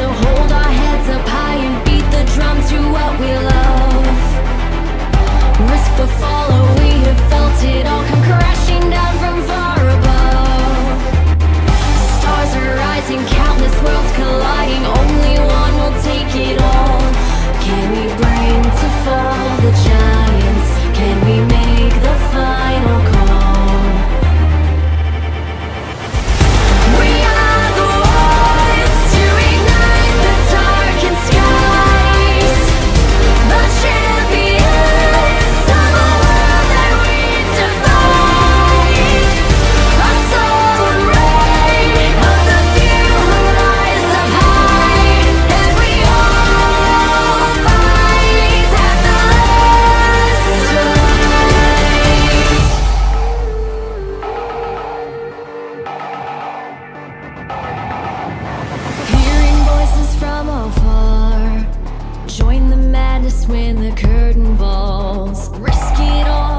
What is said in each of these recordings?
so from afar. Join the madness when the curtain falls. Risk it all.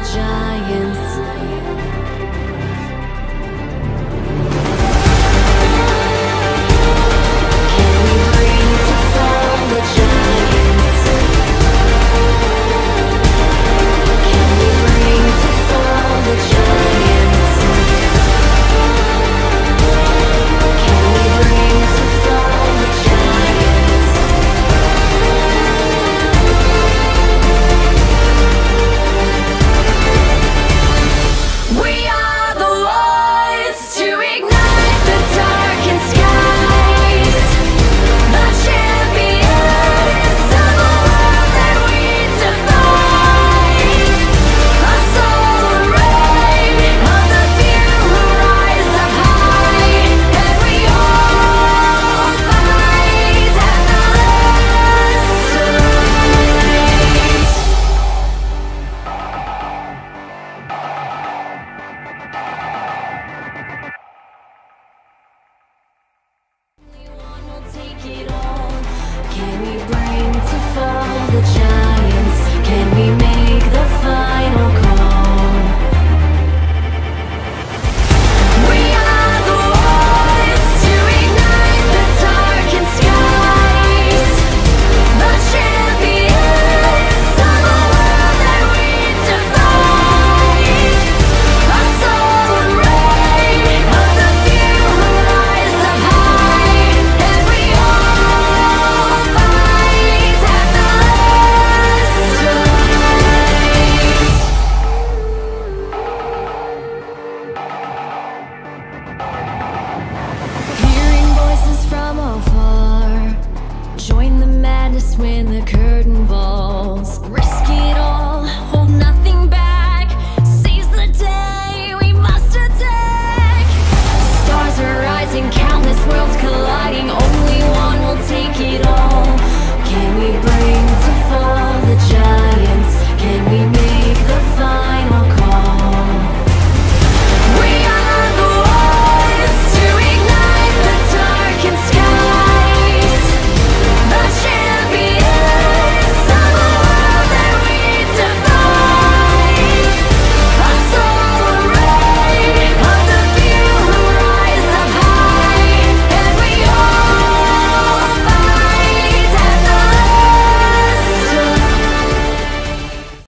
眨眼。